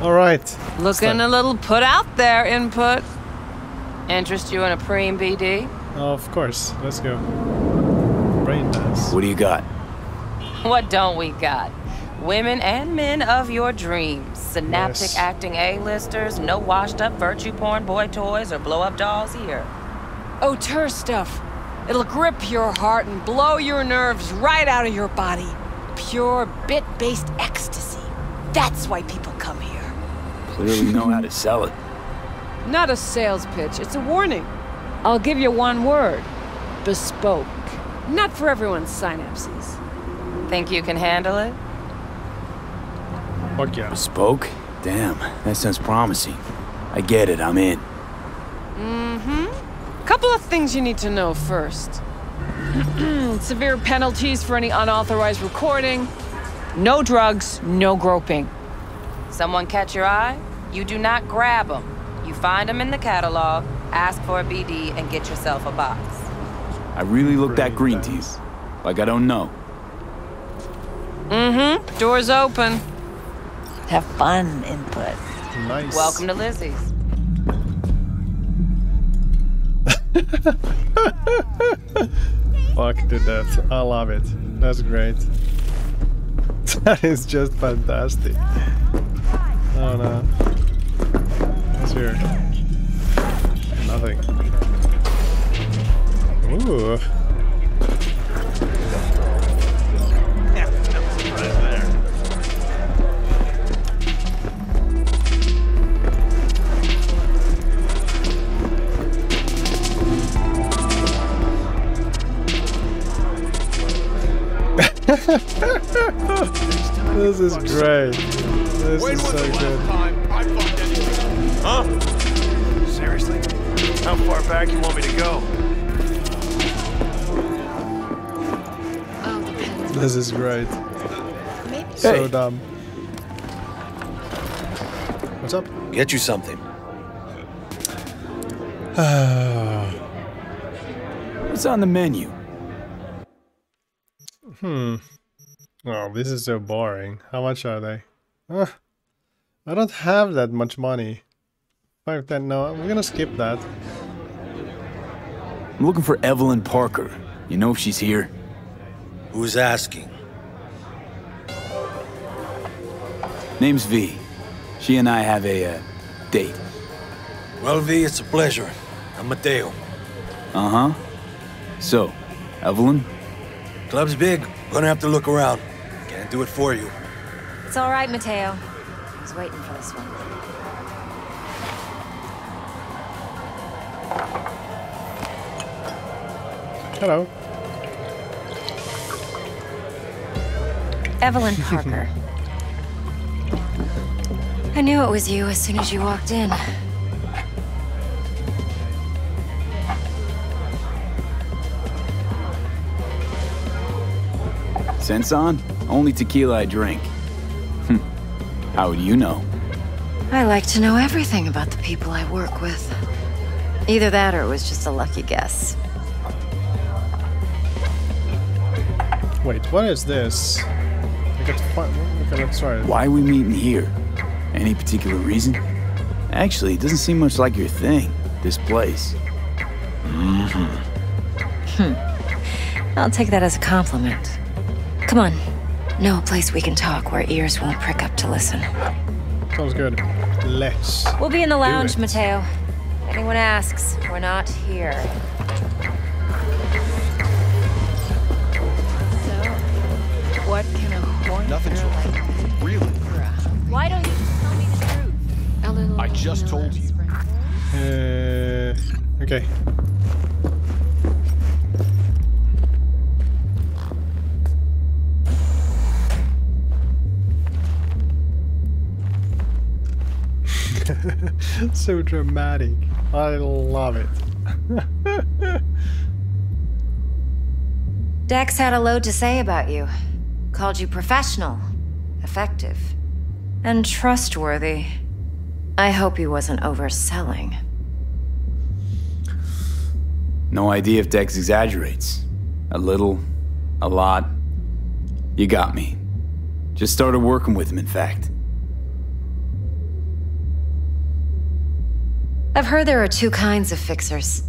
All right. Looking a little put out there, input. Interest you in a preem BD? Oh, of course. Let's go. Brain dance. What do you got? What don't we got? Women and men of your dreams. Synaptic Yes. acting A-listers, no washed up virtu porn boy toys or blow up dolls here. Oh, Auteur stuff. It'll grip your heart and blow your nerves right out of your body. Pure bit-based ecstasy. That's why people come here. Clearly know how to sell it. Not a sales pitch, it's a warning. I'll give you one word. Bespoke. Not for everyone's synapses. Think you can handle it? Fuck yeah. Bespoke? Damn, that sounds promising. I get it, I'm in. Mm-hmm. Couple of things you need to know first. Severe penalties for any unauthorized recording. No drugs, no groping. Someone catch your eye? You do not grab them. You find them in the catalog, ask for a BD, and get yourself a box. I really looked at green dance. teas. Like I don't know. Mm-hmm. Door's open. Have fun, input. Nice. Welcome to Lizzie's. Fuck to death. I love it. That's great. That is just fantastic. Oh no. What's here? Nothing. Ooh. This is great. This is so good. Huh? Seriously? How far back you want me to go? This is great. So Hey. dumb. What's up? Get you something. What's on the menu? Hmm. Oh, this is so boring. How much are they? Uh, I don't have that much money. Five ten. No, we're gonna skip that. I'm looking for Evelyn Parker. You know if she's here? Who's asking? Name's V. She and I have a uh, date. Well, V, it's a pleasure. I'm Mateo. Uh huh. So, Evelyn? Club's big. Gonna have to look around. Can't do it for you. It's all right, Mateo. I was waiting for this one. Hello. Evelyn Parker. I knew it was you as soon as you walked in. Sense on? Only tequila I drink. Hmm. How would you know? I like to know everything about the people I work with. Either that or it was just a lucky guess. Wait, what is this? I got to find. Okay, let's try it. Why are we meeting here? Any particular reason? Actually, it doesn't seem much like your thing, this place. Hmm. Hmm. I'll take that as a compliment. Come on. Know a place we can talk where ears won't prick up to listen. Sounds good. Let's. We'll be in the lounge, it. Mateo. Anyone asks, we're not here. What can a horny Nothing's girl wrong. like Really? Why don't you just tell me the truth? A little I just told you. Uh, okay. so dramatic. I love it. Dex had a load to say about you. Called you professional, effective, and trustworthy. I hope he wasn't overselling. No idea if Dex exaggerates. A little, a lot. You got me. Just started working with him, in fact. I've heard there are two kinds of fixers.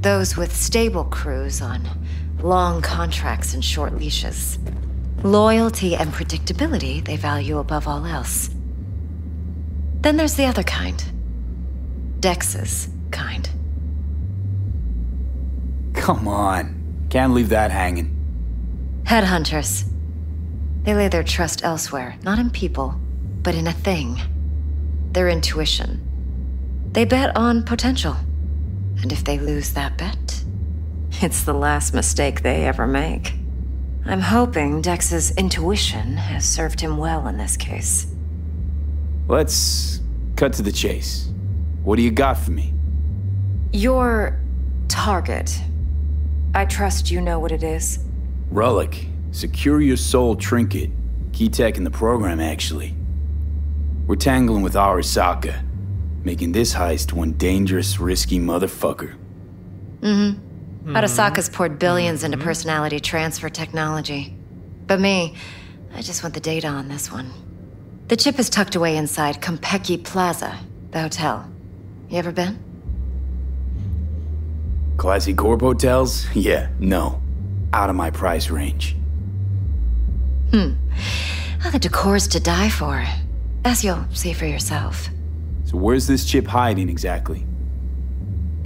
Those with stable crews on long contracts and short leashes. Loyalty and predictability they value above all else. Then there's the other kind. Dex's kind. Come on. Can't leave that hanging. Headhunters. They lay their trust elsewhere, not in people, but in a thing. Their intuition. They bet on potential. And if they lose that bet, it's the last mistake they ever make. I'm hoping Dex's intuition has served him well in this case. Let's cut to the chase. What do you got for me? Your target. I trust you know what it is. Relic. Secure your soul trinket. Key tech in the program, actually. We're tangling with Arasaka, making this heist one dangerous, risky motherfucker. Mm-hmm. Arasaka's poured 1000000000s into personality transfer technology. But me, I just want the data on this one. The chip is tucked away inside Konpeki Plaza, the hotel. You ever been? Classy Corp hotels? Yeah, no. Out of my price range. Hmm. Oh, the decor's to die for. As you'll see for yourself. So where's this chip hiding exactly?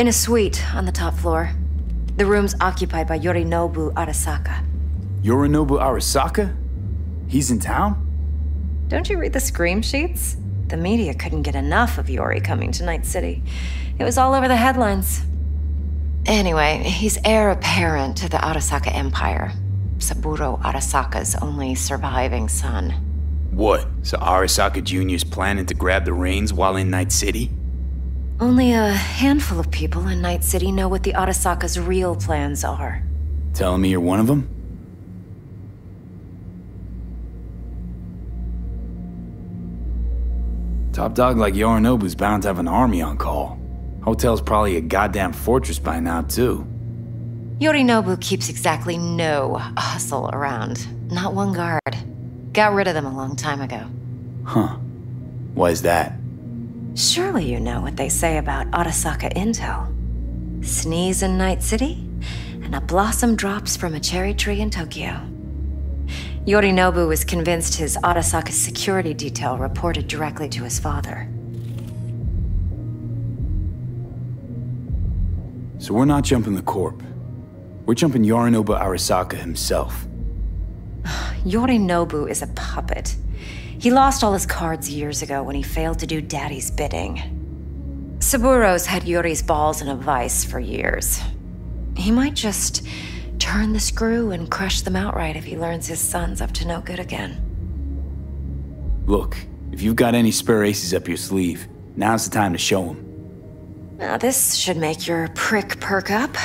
In a suite on the top floor. The room's occupied by Yorinobu Arasaka. Yorinobu Arasaka? He's in town? Don't you read the scream sheets? The media couldn't get enough of Yori coming to Night City. It was all over the headlines. Anyway, he's heir apparent to the Arasaka Empire. Saburo Arasaka's only surviving son. What? So Arasaka Jr.'s planning to grab the reins while in Night City? Only a handful of people in Night City know what the Arasaka's real plans are. Telling me you're one of them? Top dog like Yorinobu's bound to have an army on call. Hotel's probably a goddamn fortress by now, too. Yorinobu keeps exactly no hustle around. Not one guard. Got rid of them a long time ago. Huh. Why is that? Surely you know what they say about Arasaka intel. Sneeze in Night City, and a blossom drops from a cherry tree in Tokyo. Yorinobu was convinced his Arasaka security detail reported directly to his father. So we're not jumping the Corp. We're jumping Yorinobu Arasaka himself. Yorinobu is a puppet. He lost all his cards years ago when he failed to do Daddy's bidding. Saburo's had Yori's balls in a vice for years. He might just turn the screw and crush them outright if he learns his son's up to no good again. Look, if you've got any spare aces up your sleeve, now's the time to show them. Now, this should make your prick perk up.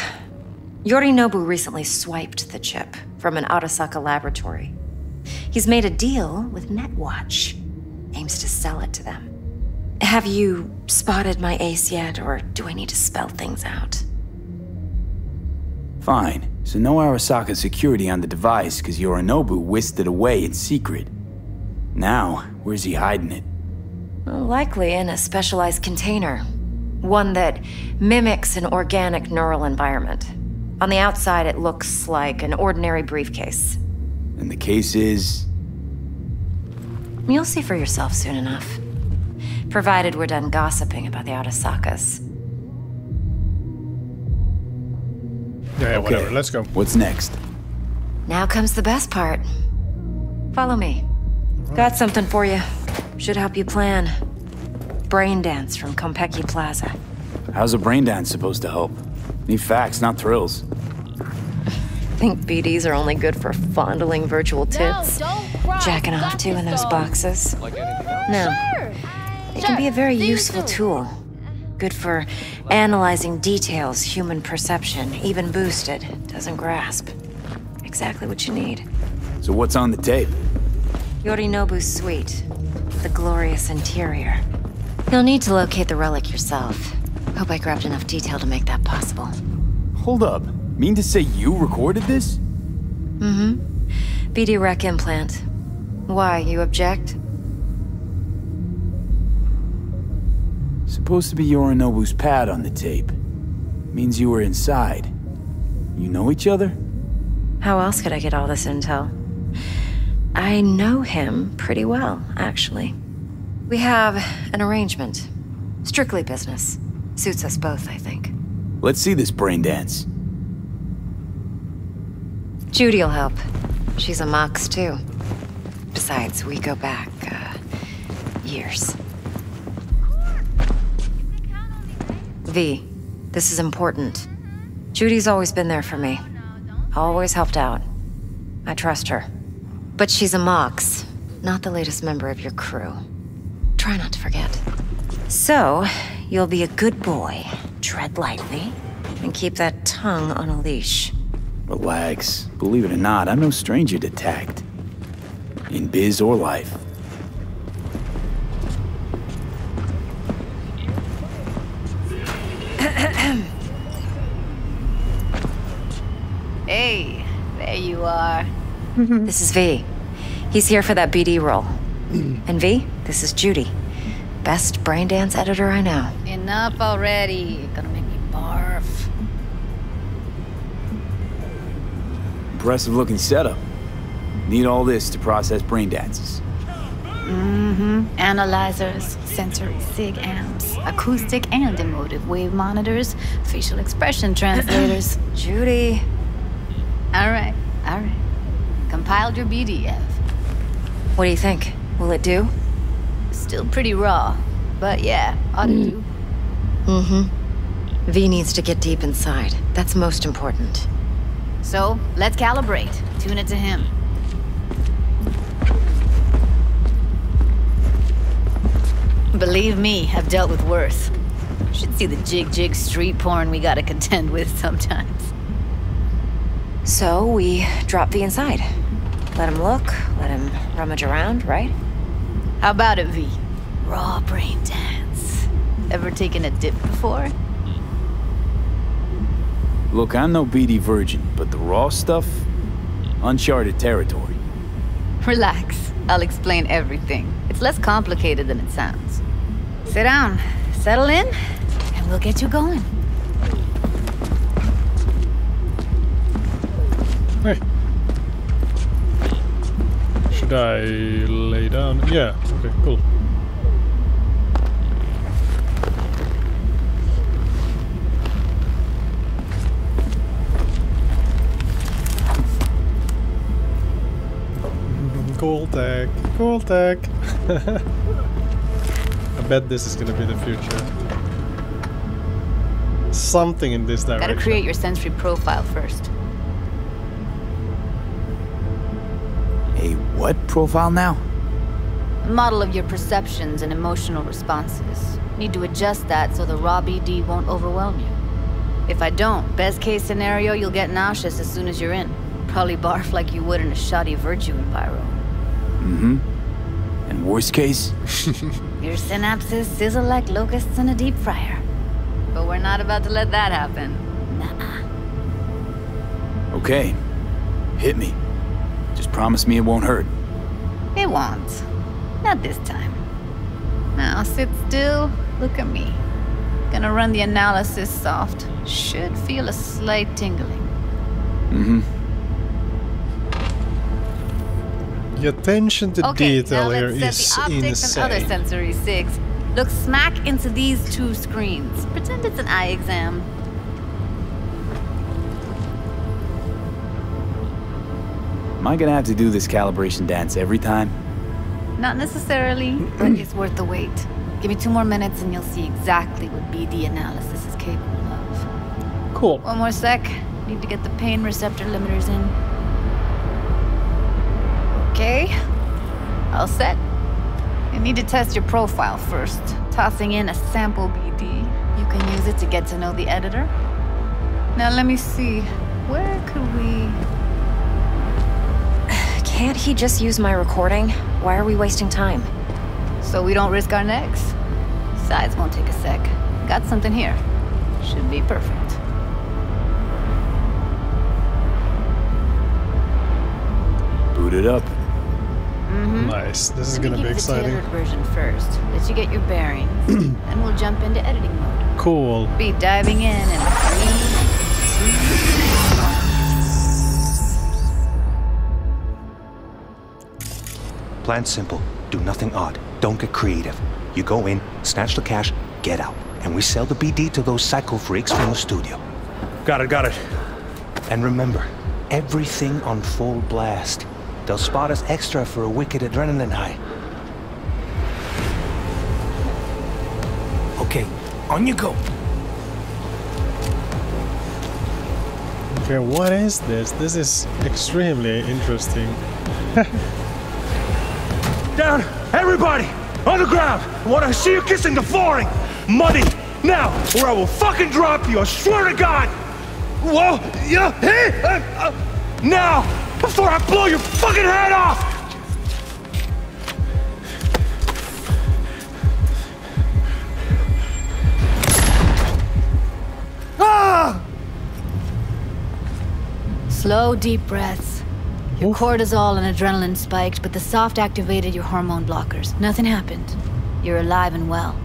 Yorinobu recently swiped the chip from an Arasaka laboratory. He's made a deal with Netwatch. Aims to sell it to them. Have you spotted my ace yet, or do I need to spell things out? Fine. So no Arasaka security on the device because Yorinobu whisked it away in secret. Now, where's he hiding it? Likely in a specialized container. One that mimics an organic neural environment. On the outside, it looks like an ordinary briefcase. And the case is... You'll see for yourself soon enough. Provided we're done gossiping about the Arasakas. Yeah, yeah, Okay. whatever. Let's go. What's next? Now comes the best part. Follow me. Got something for you. Should help you plan. Brain dance from Konpeki Plaza. How's a brain dance supposed to help? Need facts, not thrills. Think BDs are only good for fondling virtual tits? Jacking off to in those boxes? No. It can be a very useful tool. Good for analyzing details human perception, even boosted, doesn't grasp. Exactly what you need. So what's on the tape? Yorinobu's suite. The glorious interior. You'll need to locate the relic yourself. Hope I grabbed enough detail to make that possible. Hold up. Mean to say you recorded this? Mm-hmm. BD Rec implant. Why, you object? Supposed to be Yorinobu's pad on the tape. Means you were inside. You know each other? How else could I get all this intel? I know him pretty well, actually. We have an arrangement. Strictly business. Suits us both, I think. Let's see this brain dance. Judy'll help. She's a Mox, too. Besides, we go back, uh, years. V, this is important. Judy's always been there for me. Always helped out. I trust her. But she's a Mox, not the latest member of your crew. Try not to forget. So, you'll be a good boy, tread lightly, and keep that tongue on a leash. Relax. Believe it or not, I'm no stranger to tact. In biz or life. Hey, there you are. This is V. He's here for that BD role. Hmm. and V, this is Judy. Best brain dance editor I know. Enough already. Gonna Impressive looking setup. Need all this to process brain dances. Mm-hmm. Analyzers, sensory sig amps, acoustic and emotive wave monitors, facial expression translators. Judy. all right, all right. Compiled your BDF. What do you think? Will it do? Still pretty raw, but yeah, ought to do. Mm-hmm. V needs to get deep inside. That's most important. So let's calibrate. Tune it to him. Believe me, I've dealt with worse. Should see the jig jig street porn we gotta contend with sometimes. So we drop V inside. Let him look, let him rummage around, right? How about it, V? Raw brain dance. Ever taken a dip before? Look, I'm no BD virgin, but the raw stuff? Uncharted territory. Relax. I'll explain everything. It's less complicated than it sounds. Sit down, settle in, and we'll get you going. Hey. Should I lay down? Yeah, okay, cool. Cool tech, cool tech. I bet this is gonna be the future. Something in this direction. Gotta create your sensory profile first. A what profile now? A model of your perceptions and emotional responses. Need to adjust that so the raw BD won't overwhelm you. If I don't, best case scenario, you'll get nauseous as soon as you're in. Probably barf like you would in a shoddy virtu enviro. Mm-hmm. And worst case? Your synapses sizzle like locusts in a deep fryer. But we're not about to let that happen. Nuh-uh. Okay. Hit me. Just promise me it won't hurt. It won't. Not this time. Now sit still, look at me. Gonna run the analysis soft. Should feel a slight tingling. Mm-hmm. The attention to Okay, detail now here let's set the optics and other sensory six. Look smack into these two screens. Pretend it's an eye exam. Am I gonna have to do this calibration dance every time? Not necessarily, but it's worth the wait. Give me two more minutes and you'll see exactly what BD analysis is capable of. Cool. One more sec. Need to get the pain receptor limiters in. Okay. All set. You need to test your profile first. Tossing in a sample BD. You can use it to get to know the editor. Now let me see. Where could we... Can't he just use my recording? Why are we wasting time? So we don't risk our necks? Sides won't take a sec. Got something here. Should be perfect. Boot it up. Mm-hmm. Nice. This is gonna give be you the exciting. tailored version first. Let you get your bearings. then we'll jump into editing mode. Cool. Be diving in in three, Plan simple. Do nothing odd. Don't get creative. You go in, snatch the cash, get out. And we sell the BD to those psycho freaks from the studio. Got it, got it. And remember, everything on full blast. They'll spot us extra for a wicked adrenaline high. Okay, on you go. Okay, what is this? This is extremely interesting. Down! Everybody! On the ground! I want to see you kissing the flooring! Muddy! Now! Or I will fucking drop you! I swear to God! Whoa! Yeah! Hey! Uh, uh, now! Before I blow your fucking head off! Ah! Slow, deep breaths. Your cortisol and adrenaline spiked, but the soft activated your hormone blockers. Nothing happened. You're alive and well.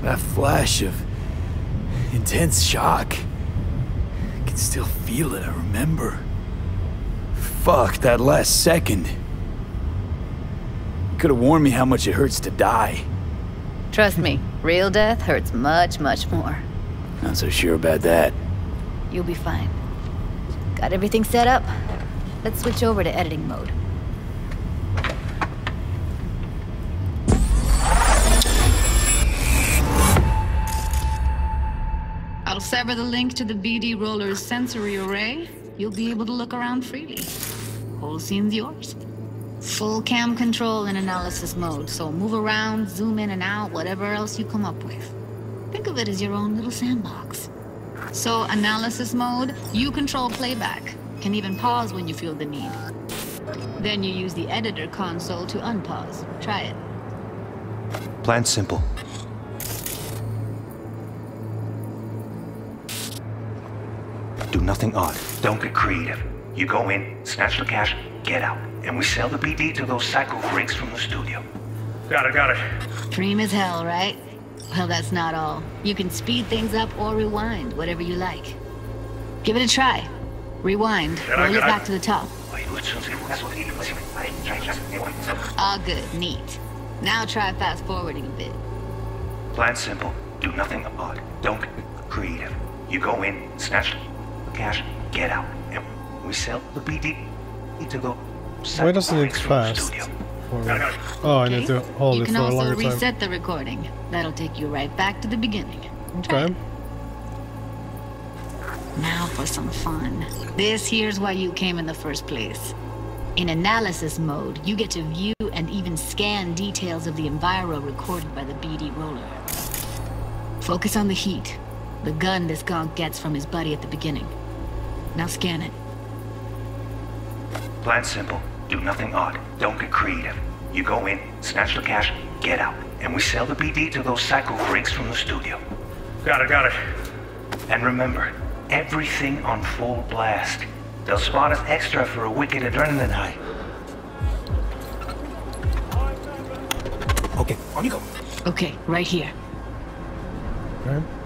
That flash of intense shock. Still feel it, I remember. Fuck, that last second. You Could have warned me how much it hurts to die. Trust me, real death hurts much, much more. Not so sure about that. You'll be fine. Got everything set up? Let's switch over to editing mode. Sever the link to the BD Roller's sensory array. You'll be able to look around freely. Whole scene's yours. Full cam control in analysis mode, so move around, zoom in and out, whatever else you come up with. Think of it as your own little sandbox. So, analysis mode, you control playback. Can even pause when you feel the need. Then you use the editor console to unpause. Try it. Plan simple. Nothing odd. Don't get creative. You go in, snatch the cash, get out. And we sell the BD to those psycho freaks from the studio. Got it, got it. Dream as hell, right? Well, that's not all. You can speed things up or rewind, whatever you like. Give it a try. Rewind. I- Roll it back to the top. All good. Neat. Now try fast forwarding a bit. Plan simple. Do nothing odd. Don't get creative. You go in, snatch the cash, get out. And we sell the BD to the Why doesn't it freaks from the fast? Oh, I need to hold you it for a also longer time. You can also reset the recording. That'll take you right back to the beginning. Okay. Now for some fun. This here's why you came in the first place. In analysis mode, you get to view and even scan details of the enviro recorded by the BD roller. Focus on the heat, the gun this gonk gets from his buddy at the beginning. Now scan it. Plan simple. Do nothing odd. Don't get creative. You go in, snatch the cash, get out. And we sell the BD to those psycho freaks from the studio. Got it, got it. And remember, everything on full blast. They'll spot us extra for a wicked adrenaline high. Okay, on you go. Okay, right here. Okay.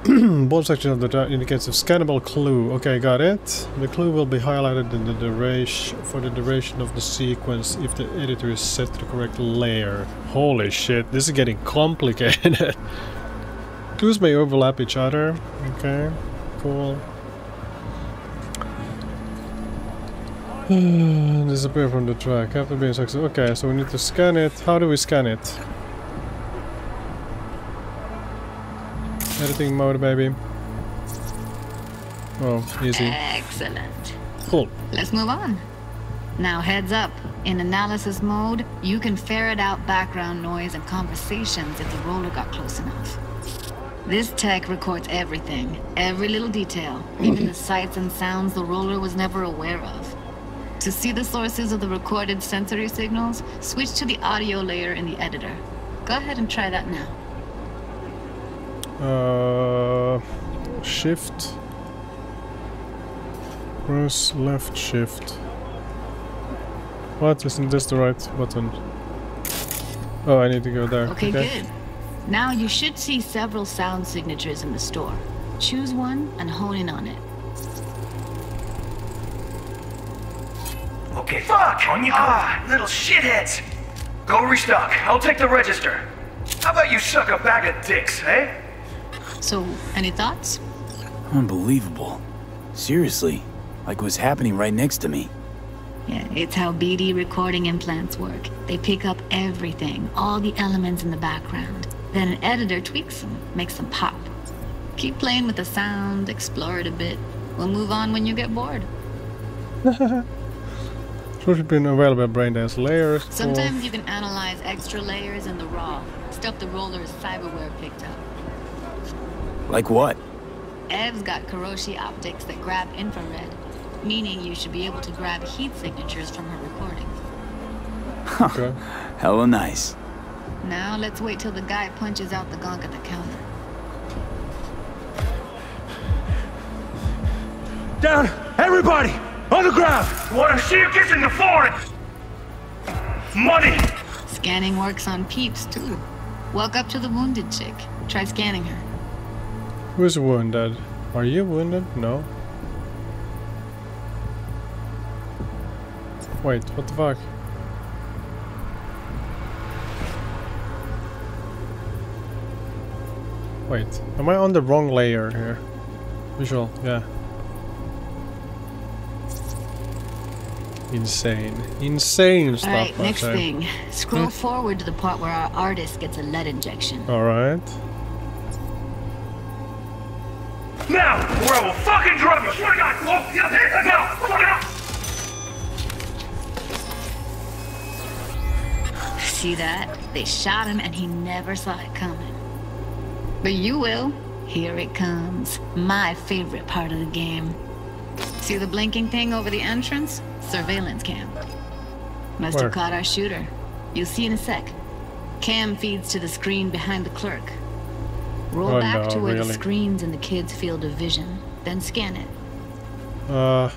Bottom section of the data indicates a scannable clue. Okay, got it. The clue will be highlighted in the duration for the duration of the sequence if the editor is set to the correct layer. Holy shit, this is getting complicated. Clues may overlap each other. Okay, cool. Disappear from the track after being successful. Okay, so we need to scan it. How do we scan it? Editing mode, baby. Oh, easy. Excellent. Cool. Let's move on. Now, heads up. In analysis mode, you can ferret out background noise and conversations if the roller got close enough. This tech records everything, every little detail, even the sights and sounds the roller was never aware of. To see the sources of the recorded sensory signals, switch to the audio layer in the editor. Go ahead and try that now. Uh, shift. Press left shift. What? Isn't this the right button? Oh, I need to go there. Okay, good. Now you should see several sound signatures in the store. Choose one and hone in on it. Okay, fuck! On you go. Ah, little shitheads! Go restock. I'll take the register. How about you suck a bag of dicks, eh? So, any thoughts? Unbelievable. Seriously, like what's happening right next to me. Yeah, it's how BD recording implants work. They pick up everything, all the elements in the background. Then an editor tweaks them, makes them pop. Keep playing with the sound, explore it a bit. We'll move on when you get bored. Should have been available brain dance layers. Sometimes you can analyze extra layers in the raw, stuff the roller's cyberware picked up. Like what? Ev's got Kiroshi optics that grab infrared, meaning you should be able to grab heat signatures from her recordings. Okay. Hella nice. Now let's wait till the guy punches out the gonk at the counter. Down! Everybody! On the ground! Wanna see you kissing the foreign? Money! Scanning works on peeps too. Walk up to the wounded chick. Try scanning her. Who's wounded? Are you wounded? No. Wait, what the fuck? Wait, am I on the wrong layer here? Visual, yeah. Insane. Insane stuff. Alright, next thing. Scroll forward to the part where our artist gets a lead injection. Alright. Now, or I will fucking drop you! Swear to God! Oh, yeah, hey, now! Fuck it up! See that? They shot him and he never saw it coming. But you will. Here it comes. My favorite part of the game. See the blinking thing over the entrance? Surveillance cam. Must Where? have caught our shooter. You'll see in a sec. Cam feeds to the screen behind the clerk. Roll Oh, back no, to where the screen's in the kid's field of vision. Then scan it. Uh.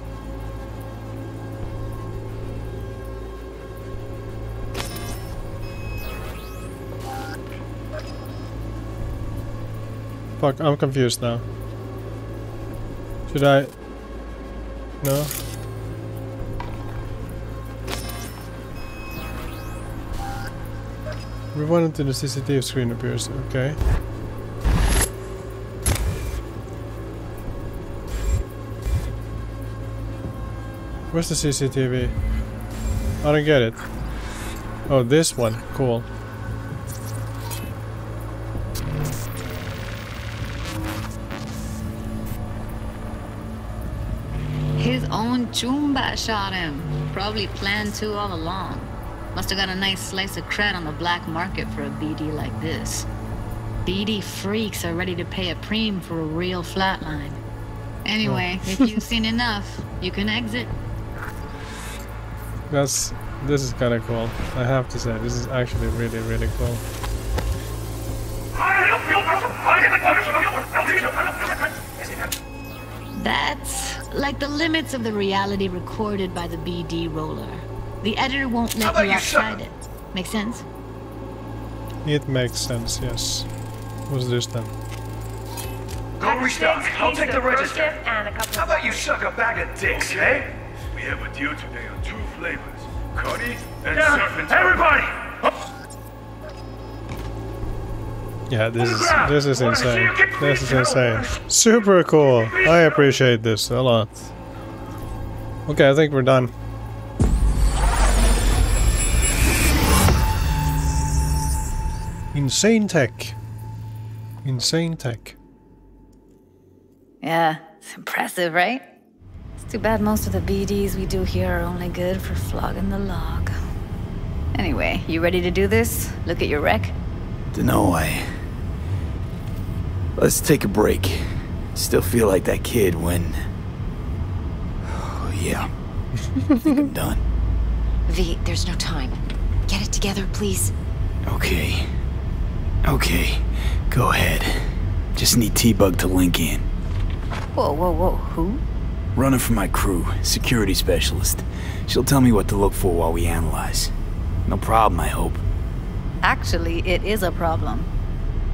Fuck, I'm confused now. Should I? No? Rewind until the CCTV screen appears. Okay. Where's the CCTV? I don't get it. Oh, this one. Cool. His own Choomba shot him. Probably planned to all along. Must have got a nice slice of cred on the black market for a BD like this. BD freaks are ready to pay a preem for a real flatline. Anyway, oh. if you've seen enough, you can exit. That's this is kind of cool. I have to say, this is actually really, really cool. That's like the limits of the reality recorded by the BD roller. The editor won't How let about you you outside it. Make sense? It makes sense. Yes. What's this then? Go restock. I'll take the register. How about you suck a bag of dicks, eh? We have a deal today on two flavors, Cuddy and Down! Serpent. Everybody! Yeah, this is this is insane. This is insane. Super cool. I appreciate this a lot. Okay, I think we're done. Insane tech. Insane tech. Yeah, it's impressive, right? It's too bad most of the BDs we do here are only good for flogging the log. Anyway, you ready to do this? Look at your wreck? Dunno, I... Let's take a break. Still feel like that kid when... Oh, yeah. I think I'm done. V, there's no time. Get it together, please. Okay. Okay. Go ahead. Just need T-Bug to link in. Whoa, whoa, whoa, who? Running for my crew, security specialist. She'll tell me what to look for while we analyze. No problem, I hope. Actually, it is a problem.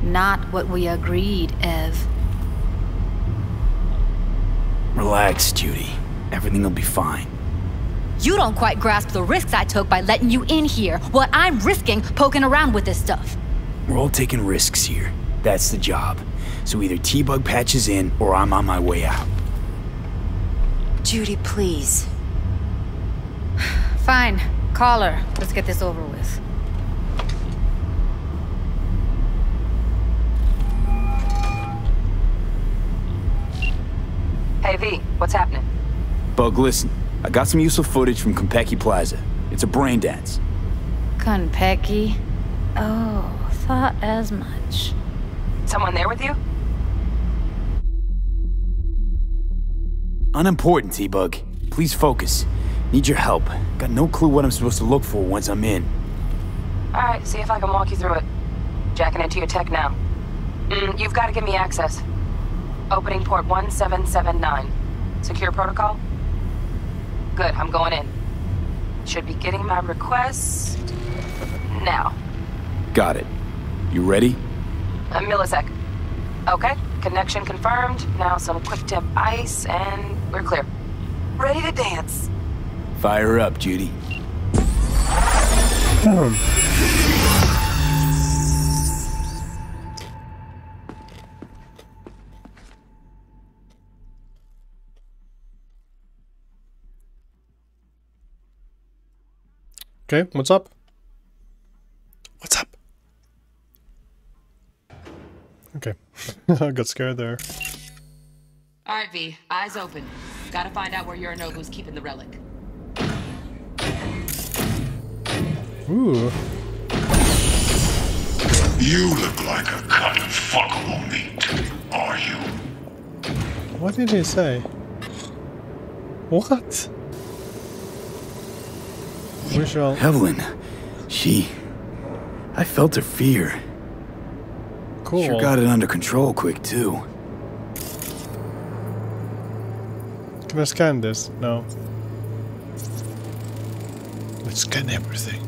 Not what we agreed, Ev. Relax, Judy. Everything will be fine. You don't quite grasp the risks I took by letting you in here, what I'm risking poking around with this stuff. We're all taking risks here. That's the job. So either T-Bug patches in, or I'm on my way out. Judy, please. Fine. Call her. Let's get this over with. Hey, V, what's happening? Bug, listen. I got some useful footage from Konpeki Plaza. It's a brain dance. Konpeki? Oh, thought as much. Someone there with you? Unimportant, T-Bug. Please focus. Need your help. Got no clue what I'm supposed to look for once I'm in. Alright, see if I can walk you through it. Jacking into your tech now. Mm, you've got to give me access. Opening port 1779. Secure protocol? Good, I'm going in. Should be getting my request... now. Got it. You ready? A millisec. Okay, connection confirmed. Now some quick tip ice, and we're clear. Ready to dance. Fire up, Judy. Okay, what's up? What's up? Okay, I got scared there. Alright, V, eyes open. Gotta find out where Yorinobu's keeping the relic. Ooh, You look like a cut of fuckable meat, are you? what did he say? What? We shall. Evelyn. She... I felt her fear. Cool. Sure got it under control quick, too. Can I scan this? No. Let's scan everything.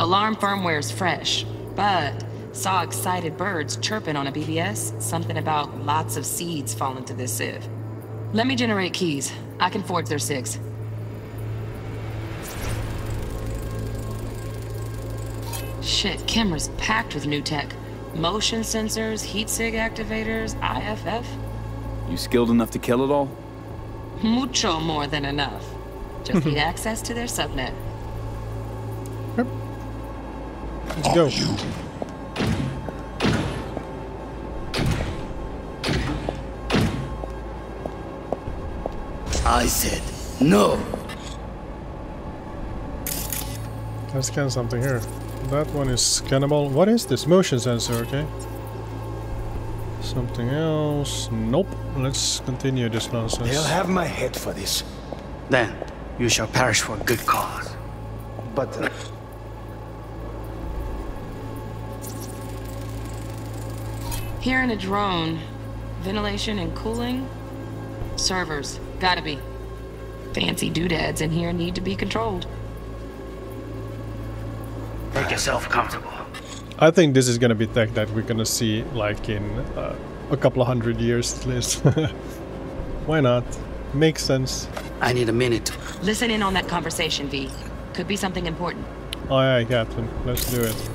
Alarm firmware's fresh, but saw excited birds chirping on a BBS. Something about lots of seeds falling to this sieve. Let me generate keys. I can forge their SIGs. Shit, camera's packed with new tech. Motion sensors, heat sig activators, IFF. You skilled enough to kill it all? Mucho more than enough. Just need mm-hmm. access to their subnet. Let's go. You I said no. Can I scan something here? That one is scannable. What is this? Motion sensor, okay. Something else? Nope. Let's continue this nonsense. They'll have my head for this. Then you shall perish for a good cause. But uh, Here in a drone, ventilation and cooling? Servers, gotta be. Fancy doodads in here need to be controlled. make yourself comfortable. I think this is gonna be tech that we're gonna see like in uh, a couple of hundred years at least. Why not? Makes sense. I need a minute. Listen in on that conversation, V. Could be something important. Oh, aye aye, Captain. Let's do it.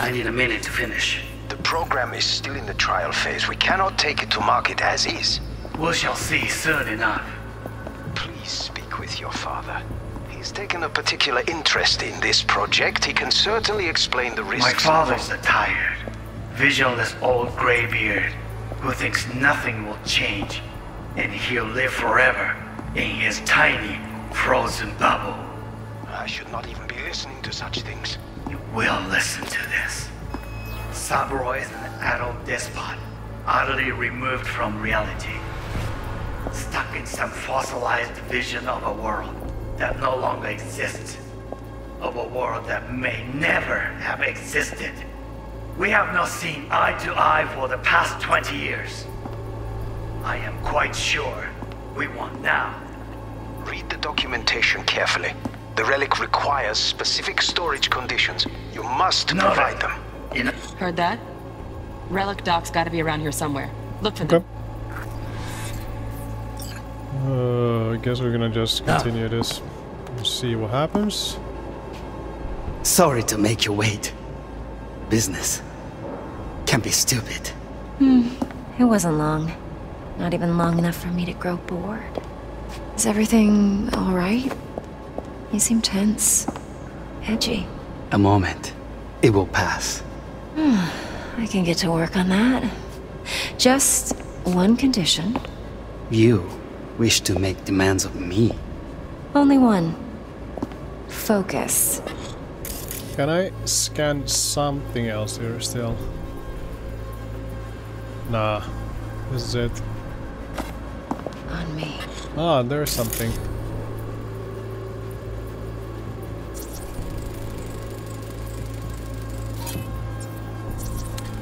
I need a minute to finish. The program is still in the trial phase. We cannot take it to market as is. We shall see soon enough. Please speak with your father. He's taken a particular interest in this project. He can certainly explain the risks. My father's a tired, visionless old graybeard who thinks nothing will change, and he'll live forever in his tiny, frozen bubble. I should not even be listening to such things. You will listen to this. Saburo is an adult despot, utterly removed from reality. Stuck in some fossilized vision of a world that no longer exists. Of a world that may never have existed. We have not seen eye to eye for the past 20 years. I am quite sure we want now. Read the documentation carefully. The relic requires specific storage conditions. You must No, provide them. You know, Heard that? Relic doc's gotta be around here somewhere. Look for them. Uh, I guess we're gonna just continue this. and See what happens. Sorry to make you wait. Business can be stupid. Hmm. It wasn't long. Not even long enough for me to grow bored. Is everything alright? You seem tense. Edgy. A moment. It will pass. I can get to work on that. Just one condition. You wish to make demands of me. Only one. Focus. Can I scan something else here still? Nah. This is it. On me. Ah, there's something.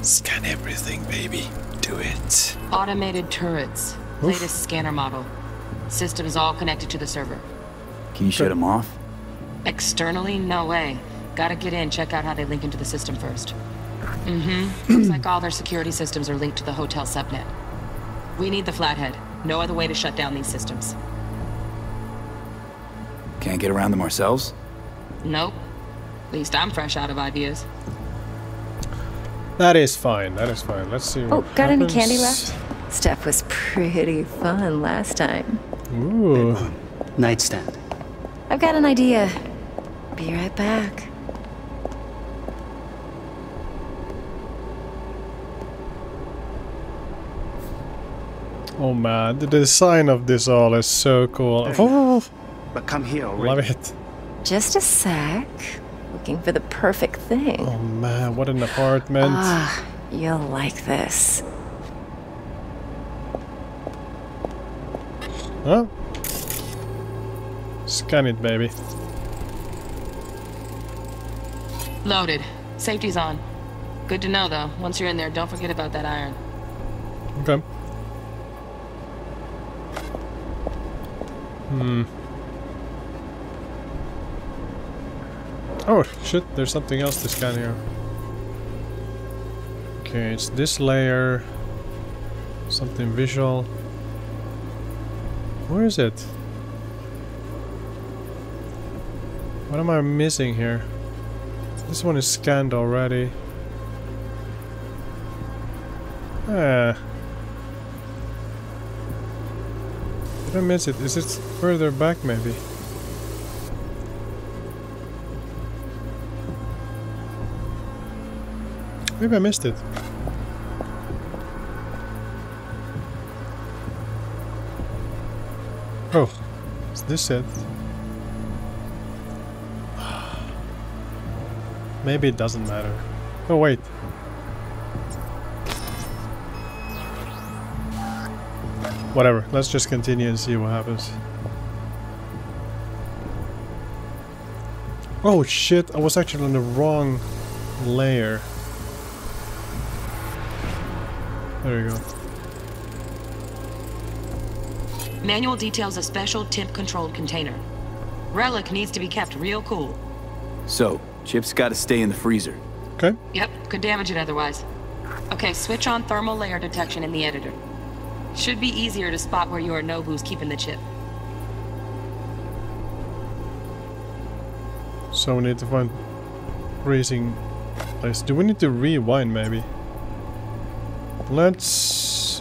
Scan everything, baby. Do it. Automated turrets. Latest scanner model. System is all connected to the server. Can you shut them off? Externally, no way. Gotta get in, check out how they link into the system first. Mm-hmm. Looks like all their security systems are linked to the hotel subnet. We need the flathead. No other way to shut down these systems. Can't get around them ourselves? Nope. At least I'm fresh out of ideas. That is fine. That is fine. Let's see. Oh, what got any candy left? Stuff was pretty fun last time. Ooh. Nightstand. I've got an idea. Be right back. Oh man, the design of this all is so cool. Oh, But come here already. love it. Just a sec. Looking for the perfect thing. Oh man, what an apartment. Ah, you'll like this. Huh? Scan it, baby. Loaded. Safety's on. Good to know, though. Once you're in there, don't forget about that iron. Okay. Hmm. Oh, shit, there's something else to scan here. Okay, it's this layer. Something visual. Where is it? What am I missing here? This one is scanned already. Ah. Did I miss it? Is it further back maybe? Maybe I missed it. Oh, is this it? Maybe it doesn't matter. Oh wait. Whatever, let's just continue and see what happens. Oh shit, I was actually on the wrong layer. There you go. Manual details a special temp-controlled container. Relic needs to be kept real cool. So, Chip's gotta stay in the freezer. Okay. Yep, could damage it otherwise. Okay, switch on thermal layer detection in the editor. Should be easier to spot where Yorinobu's keeping the chip. So we need to find freezing place. Do we need to rewind maybe? Let's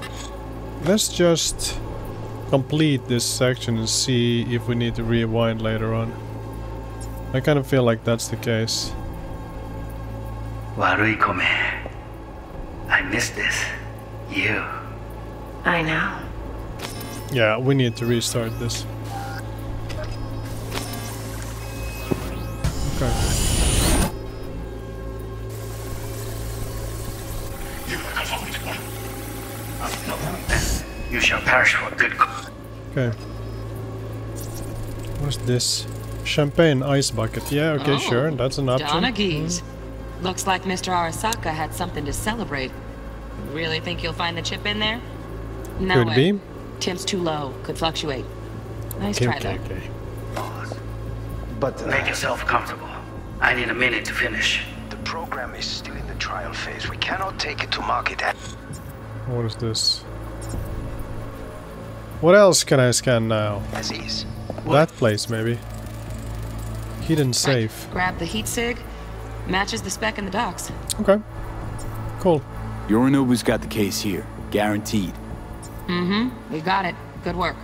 let's just complete this section and see if we need to rewind later on. I kind of feel like that's the case. Waruikome. I missed this. You. I know. Yeah, we need to restart this. Okay. You shall perish for a good cause. Okay. What's this? Champagne ice bucket. Yeah, okay, Oh, sure. That's an option. Donaghy's. Looks like Mr. Arasaka had something to celebrate. Really think you'll find the chip in there? No Could way. be. Temp's too low. Could fluctuate. Nice Okay, try, okay, though. okay. But uh, make yourself comfortable. I need a minute to finish. The program is still in the trial phase. We cannot take it to market at What is this? What else can I scan now? as is. That place, maybe. Hidden safe. Grab the heat sig. Matches the spec in the docks. Okay. Cool. Yorinobu's got the case here. Guaranteed. Mm-hmm. We got it. Good work.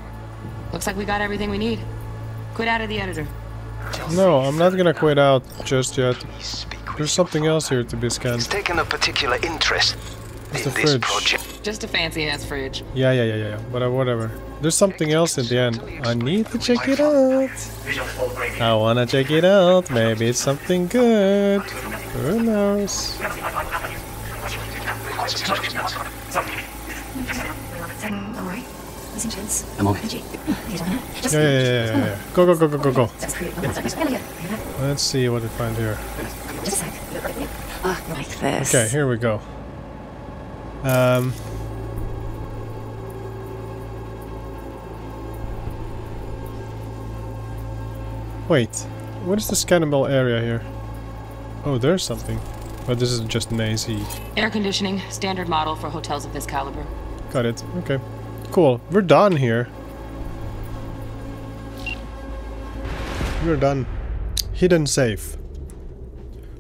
Looks like we got everything we need. Quit out of the editor. No, I'm not gonna quit out just yet. There's something else here to be scanned. He's taken a particular interest It's in the fridge. project. Just a fancy-ass fridge. Yeah, yeah, yeah, yeah, yeah. But uh, whatever. There's something else in the end. I need to check it out. I wanna check it out. Maybe it's something good. Who knows? Yeah, yeah, yeah, yeah, yeah. Go, go, go, go, go, go. Let's see what we find here. Like. Okay, here we go. Um. Wait, what is the scannable area here? Oh, there's something. But this is just an AC. Air conditioning, standard model for hotels of this caliber. Got it. Okay. Cool. We're done here. We're done. Hidden safe.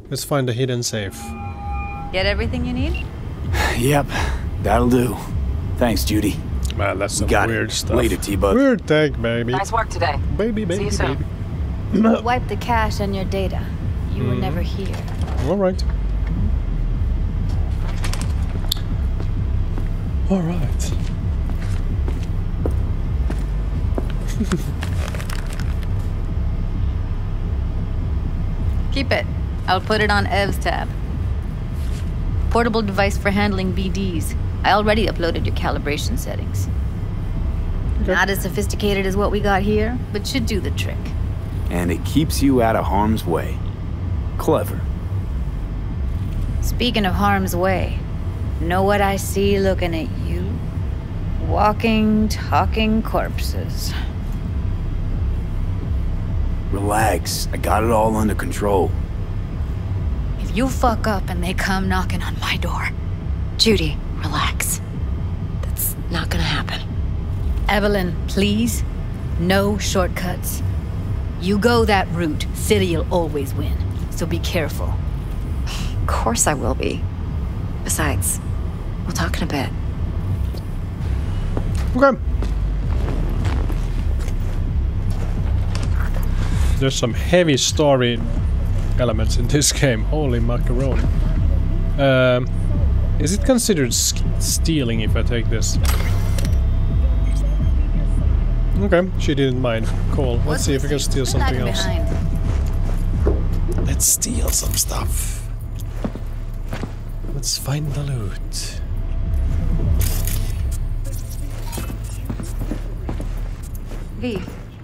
Let's find the hidden safe. Get everything you need? Yep, that'll do. Thanks, Judy. Man, that's some got weird it. stuff. Later, T-Bug. Weird tech, baby. Nice work today. Baby, baby, See baby, you soon. baby. Wipe the cache on your data. You were Mhm. never here. Alright. Alright. Keep it. I'll put it on Ev's tab. Portable device for handling BDs. I already uploaded your calibration settings. Not as sophisticated as what we got here, but should do the trick. And it keeps you out of harm's way. Clever. Speaking of harm's way, know what I see looking at you? Walking, talking corpses. Relax. I got it all under control. If you fuck up and they come knocking on my door, Judy, relax. That's not gonna happen. Evelyn, please, no shortcuts. You go that route, City'll always win. So be careful. Of course I will be. Besides, we'll talk in a bit. Okay. There's some heavy story elements in this game. Holy macaroni. Um, is it considered stealing if I take this? Okay, she didn't mind. Cool. Let's see if we can steal something else. Let's steal some stuff. Let's find the loot. V,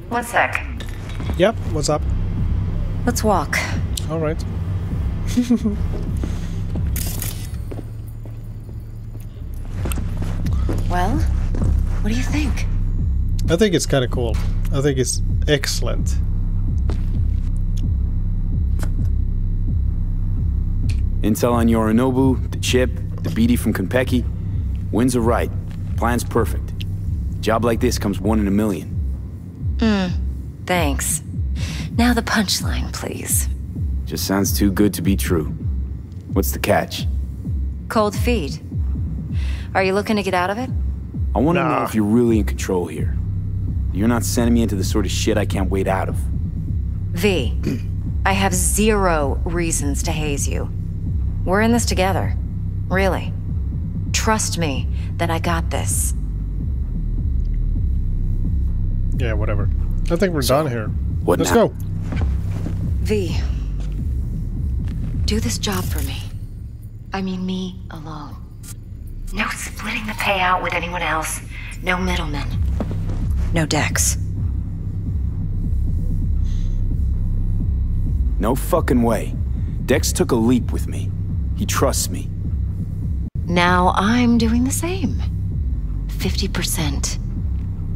one sec. Yep, what's up? Let's walk. Alright. Well, what do you think? I think it's kind of cool. I think it's excellent. Intel on Yorinobu, the chip, the BD from Konpeki. Winds are right. Plan's perfect. Job like this comes one in a million. Hmm. Thanks. Now the punchline, please. Just sounds too good to be true. What's the catch? Cold feet. Are you looking to get out of it? I want to know if you're really in control here. You're not sending me into the sort of shit I can't wait out of. V, I have zero reasons to haze you. We're in this together. Really. Trust me that I got this. Yeah, whatever. I think we're done here. what Let's now? go. V, do this job for me. I mean me alone. No splitting the payout with anyone else. No middlemen. No Dex. No fucking way. Dex took a leap with me. He trusts me. Now I'm doing the same. 50%.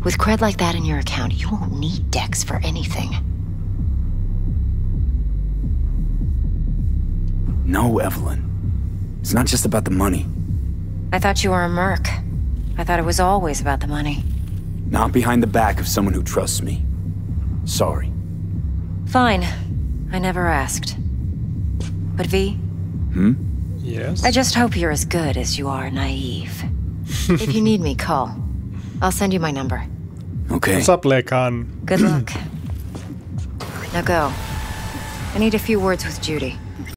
With cred like that in your account, you won't need Dex for anything. No, Evelyn. It's not just about the money. I thought you were a merc. I thought it was always about the money. Not behind the back of someone who trusts me. Sorry. Fine. I never asked. But V, Hmm? Yes? I just hope you're as good as you are naive. if you need me, call. I'll send you my number. Okay. What's up, Lekan? Good luck. now go. I need a few words with Judy.